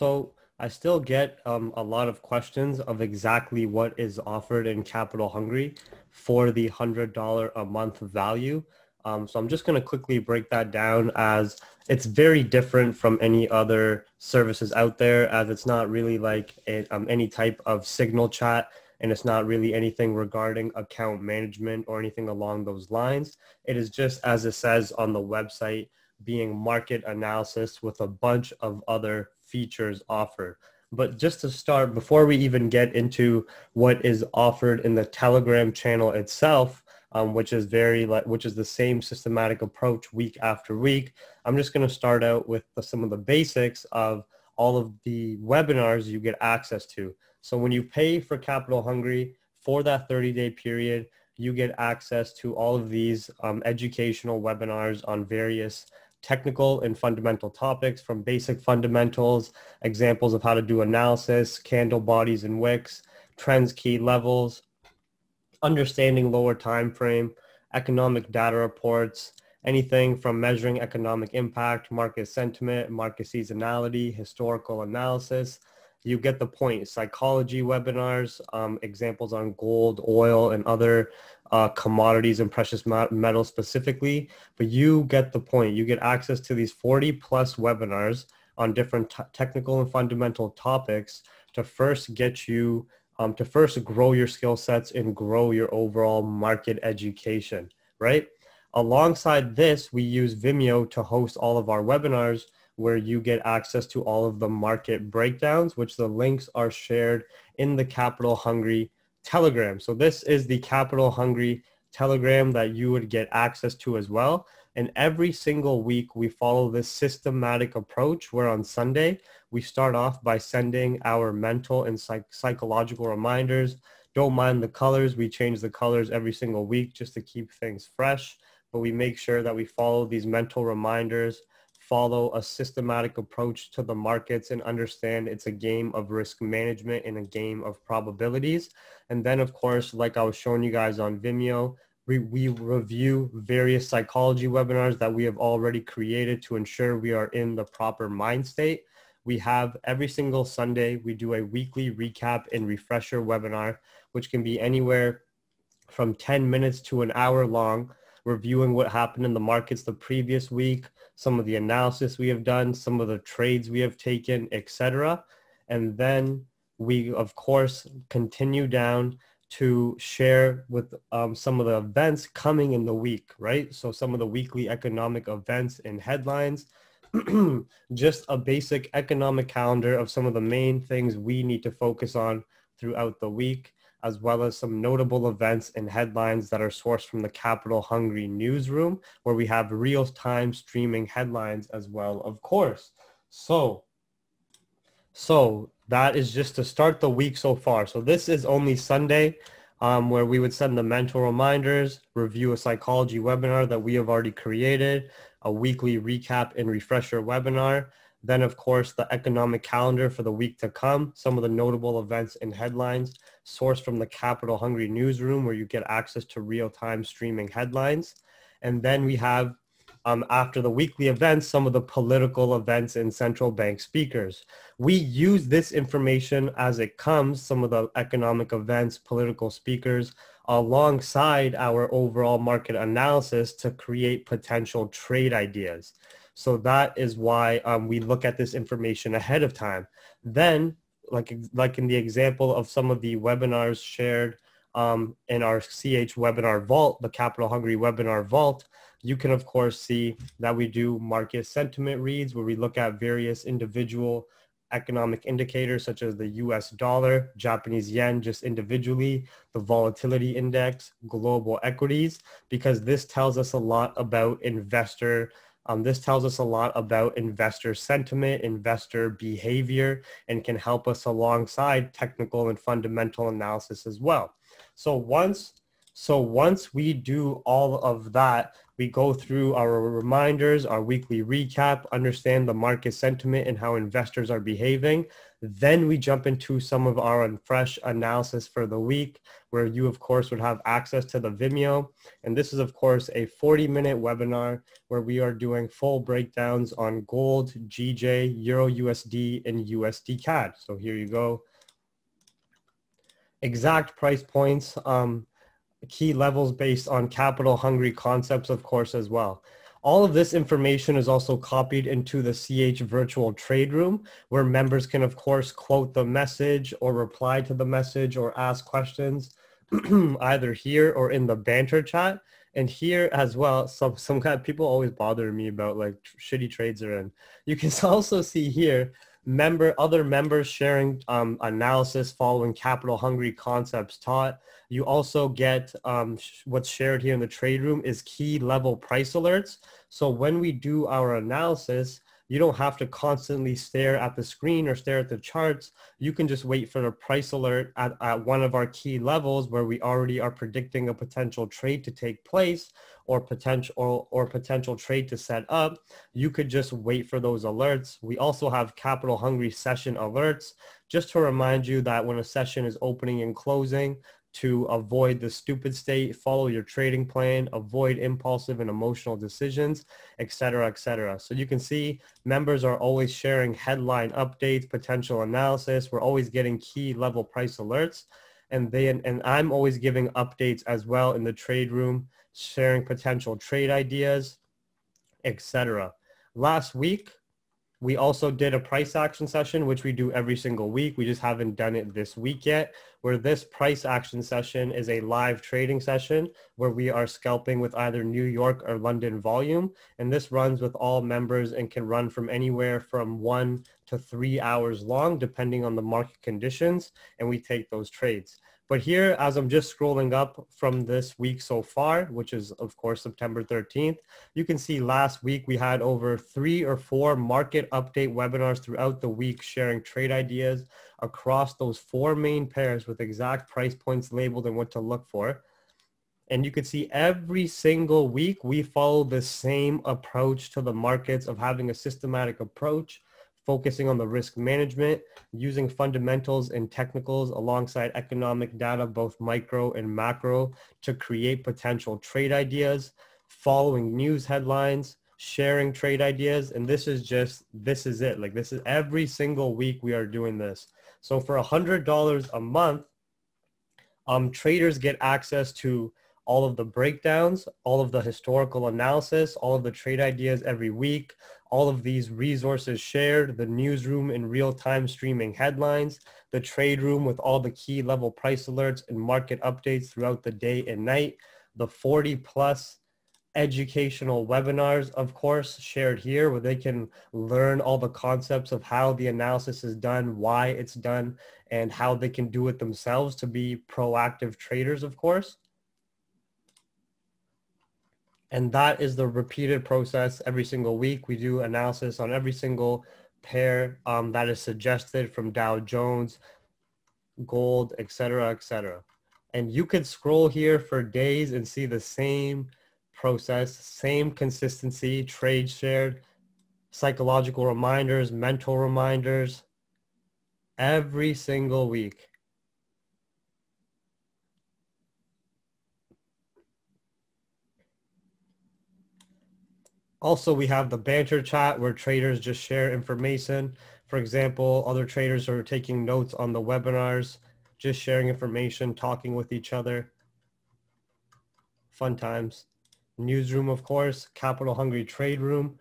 So I still get um, a lot of questions of exactly what is offered in Capital Hungry for the $100 a month value. Um, so I'm just going to quickly break that down as it's very different from any other services out there as it's not really like a, um, any type of signal chat and it's not really anything regarding account management or anything along those lines. It is just as it says on the website being market analysis with a bunch of other features offered. But just to start, before we even get into what is offered in the Telegram channel itself, um, which is very which is the same systematic approach week after week. I'm just going to start out with the, some of the basics of all of the webinars you get access to. So when you pay for Capital Hungry for that 30-day period, you get access to all of these um, educational webinars on various technical and fundamental topics from basic fundamentals, examples of how to do analysis, candle bodies and wicks, trends key levels, understanding lower time frame, economic data reports, anything from measuring economic impact, market sentiment, market seasonality, historical analysis. You get the point. Psychology webinars, um, examples on gold, oil, and other uh, commodities and precious metals specifically. But you get the point. You get access to these 40 plus webinars on different technical and fundamental topics to first get you um, to first grow your skill sets and grow your overall market education, right? Alongside this, we use Vimeo to host all of our webinars where you get access to all of the market breakdowns, which the links are shared in the Capital Hungry Telegram. So this is the Capital Hungry Telegram that you would get access to as well. And every single week, we follow this systematic approach where on Sunday, we start off by sending our mental and psych- psychological reminders. Don't mind the colors. We change the colors every single week just to keep things fresh. But we make sure that we follow these mental reminders, follow a systematic approach to the markets and understand it's a game of risk management and a game of probabilities. And then, of course, like I was showing you guys on Vimeo, we, we review various psychology webinars that we have already created to ensure we are in the proper mind state. We have every single Sunday, we do a weekly recap and refresher webinar, which can be anywhere from 10 minutes to an hour long, reviewing what happened in the markets the previous week, some of the analysis we have done, some of the trades we have taken, etc. And then we, of course, continue down to share with um, some of the events coming in the week, right? So some of the weekly economic events and headlines, just a basic economic calendar of some of the main things we need to focus on throughout the week, as well as some notable events and headlines that are sourced from the Capital Hungry newsroom, where we have real-time streaming headlines as well, of course. So, so that is just to start the week so far. So this is only Sunday um, where we would send the mental reminders, review a psychology webinar that we have already created, a weekly recap and refresher webinar. Then, of course, the economic calendar for the week to come, some of the notable events and headlines sourced from the Capital Hungry newsroom where you get access to real-time streaming headlines. And then we have um, after the weekly events, some of the political events and central bank speakers. We use this information as it comes, some of the economic events, political speakers, alongside our overall market analysis to create potential trade ideas. So that is why um, we look at this information ahead of time. Then, like, like in the example of some of the webinars shared um, in our CH webinar vault, the Capital Hungry webinar vault, you can, of course, see that we do market sentiment reads where we look at various individual economic indicators such as the US dollar, Japanese yen just individually, the volatility index, global equities, because this tells us a lot about investor um, this tells us a lot about investor sentiment, investor behavior, and can help us alongside technical and fundamental analysis as well. So once, so once we do all of that, We go through our reminders, our weekly recap, understand the market sentiment and how investors are behaving. Then we jump into some of our fresh analysis for the week, where you, of course, would have access to the Vimeo. And this is, of course, a 40-minute webinar where we are doing full breakdowns on gold, GJ, Euro USD, and USD CAD. So here you go. Exact price points, um, key levels based on capital hungry concepts, of course, as well. All of this information is also copied into the CH virtual trade room where members can, of course, quote the message or reply to the message or ask questions either here or in the banter chat. And here as well, some, some kind of people always bother me about like shitty trades are in. You can also see here member other members sharing um, analysis following capital hungry concepts taught. You also get um, sh what's shared here in the trade room is key level price alerts. So when we do our analysis, you don't have to constantly stare at the screen or stare at the charts. You can just wait for the price alert at, at one of our key levels where we already are predicting a potential trade to take place or potential or, or potential trade to set up. You could just wait for those alerts. We also have capital hungry session alerts just to remind you that when a session is opening and closing, to avoid the stupid state, follow your trading plan, avoid impulsive and emotional decisions, etc., etc. So you can see members are always sharing headline updates, potential analysis. We're always getting key level price alerts. And they and I'm always giving updates as well in the trade room, sharing potential trade ideas, etc. Last week, we also did a price action session, which we do every single week. We just haven't done it this week yet, where this price action session is a live trading session where we are scalping with either New York or London volume. And this runs with all members and can run from anywhere from one to three hours long, depending on the market conditions. And we take those trades. But here, as I'm just scrolling up from this week so far, which is of course September 13th, you can see last week we had over three or four market update webinars throughout the week sharing trade ideas across those four main pairs with exact price points labeled and what to look for. And you can see every single week we follow the same approach to the markets of having a systematic approach focusing on the risk management, using fundamentals and technicals alongside economic data, both micro and macro, to create potential trade ideas, following news headlines, sharing trade ideas. And this is just, this is it. Like this is every single week we are doing this. So for $100 a month, um, traders get access to all of the breakdowns, all of the historical analysis, all of the trade ideas every week, all of these resources shared, the newsroom in real time streaming headlines, the trade room with all the key level price alerts and market updates throughout the day and night, the 40 plus educational webinars, of course, shared here where they can learn all the concepts of how the analysis is done, why it's done, and how they can do it themselves to be proactive traders, of course. And that is the repeated process every single week. We do analysis on every single pair um, that is suggested from Dow Jones, gold, etc., etc. And you could scroll here for days and see the same process, same consistency, trade shared, psychological reminders, mental reminders, every single week. Also, we have the banter chat where traders just share information. For example, other traders are taking notes on the webinars, just sharing information, talking with each other. Fun times. Newsroom, of course, Capital Hungry Trade Room.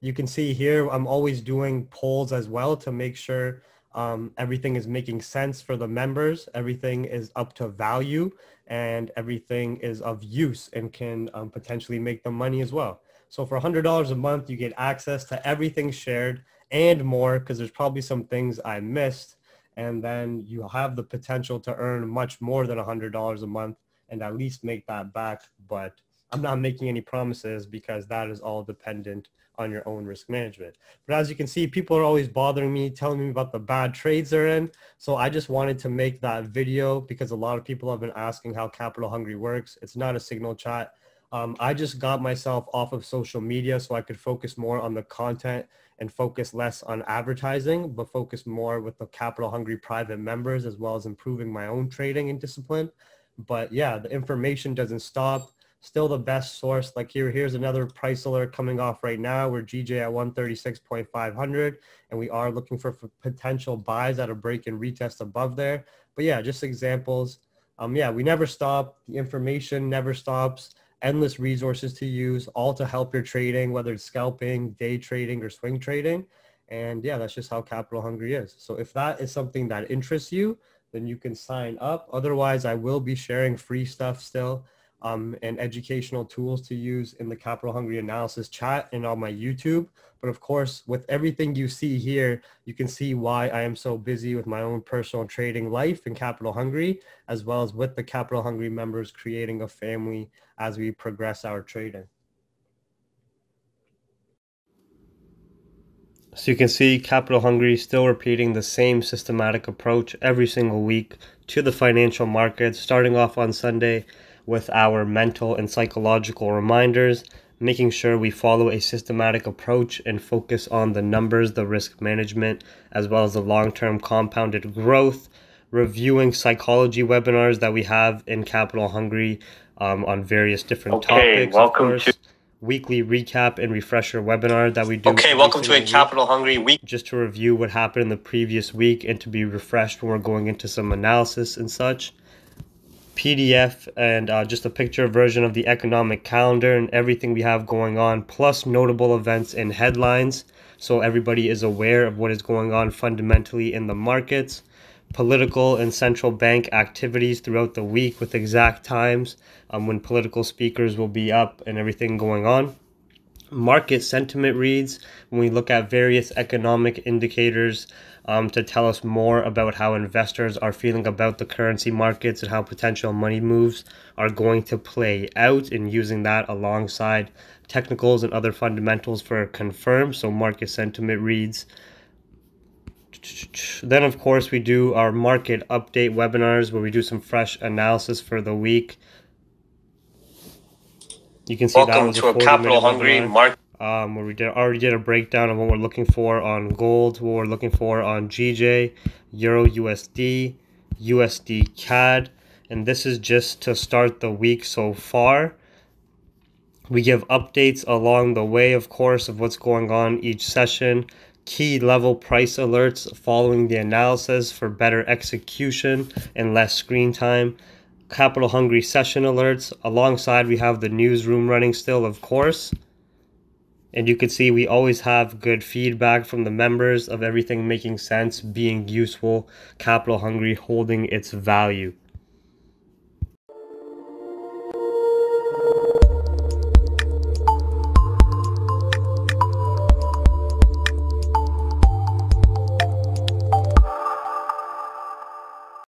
You can see here, I'm always doing polls as well to make sure um, everything is making sense for the members. Everything is up to value and everything is of use and can um, potentially make them money as well. So for $100 a month, you get access to everything shared and more because there's probably some things I missed. And then you have the potential to earn much more than $100 a month and at least make that back. But I'm not making any promises because that is all dependent on your own risk management. But as you can see, people are always bothering me, telling me about the bad trades they're in. So I just wanted to make that video because a lot of people have been asking how Capital Hungry works. It's not a signal chat. Um, I just got myself off of social media so I could focus more on the content and focus less on advertising, but focus more with the capital hungry private members as well as improving my own trading and discipline. But yeah, the information doesn't stop. Still the best source. Like here, here's another price alert coming off right now. We're GJ at 136.500 and we are looking for, for potential buys at a break and retest above there. But yeah, just examples. Um, yeah, we never stop. The information never stops endless resources to use, all to help your trading, whether it's scalping, day trading, or swing trading. And yeah, that's just how capital hungry is. So if that is something that interests you, then you can sign up. Otherwise, I will be sharing free stuff still um, and educational tools to use in the Capital Hungry Analysis chat and on my YouTube. But of course, with everything you see here, you can see why I am so busy with my own personal trading life and Capital Hungry, as well as with the Capital Hungry members creating a family as we progress our trading. So you can see Capital Hungry still repeating the same systematic approach every single week to the financial markets, starting off on Sunday with our mental and psychological reminders, making sure we follow a systematic approach and focus on the numbers, the risk management, as well as the long term compounded growth, reviewing psychology webinars that we have in Capital Hungry um, on various different okay, topics. Welcome to weekly recap and refresher webinar that we do. Okay, welcome to a Capital Hungry week. Just to review what happened in the previous week and to be refreshed when we're going into some analysis and such. PDF and uh, just a picture version of the economic calendar and everything we have going on, plus notable events and headlines so everybody is aware of what is going on fundamentally in the markets, political and central bank activities throughout the week with exact times um, when political speakers will be up and everything going on. Market sentiment reads when we look at various economic indicators um, to tell us more about how investors are feeling about the currency markets and how potential money moves are going to play out and using that alongside technicals and other fundamentals for confirm. So market sentiment reads. Then, of course, we do our market update webinars where we do some fresh analysis for the week. You can see Welcome that to a, a capital hungry market um, where we did, already did a breakdown of what we're looking for on gold, what we're looking for on GJ, Euro USD, USD CAD, and this is just to start the week so far. We give updates along the way, of course, of what's going on each session, key level price alerts following the analysis for better execution and less screen time, capital hungry session alerts. Alongside, we have the newsroom running still, of course. And you can see we always have good feedback from the members of everything making sense, being useful, capital hungry, holding its value.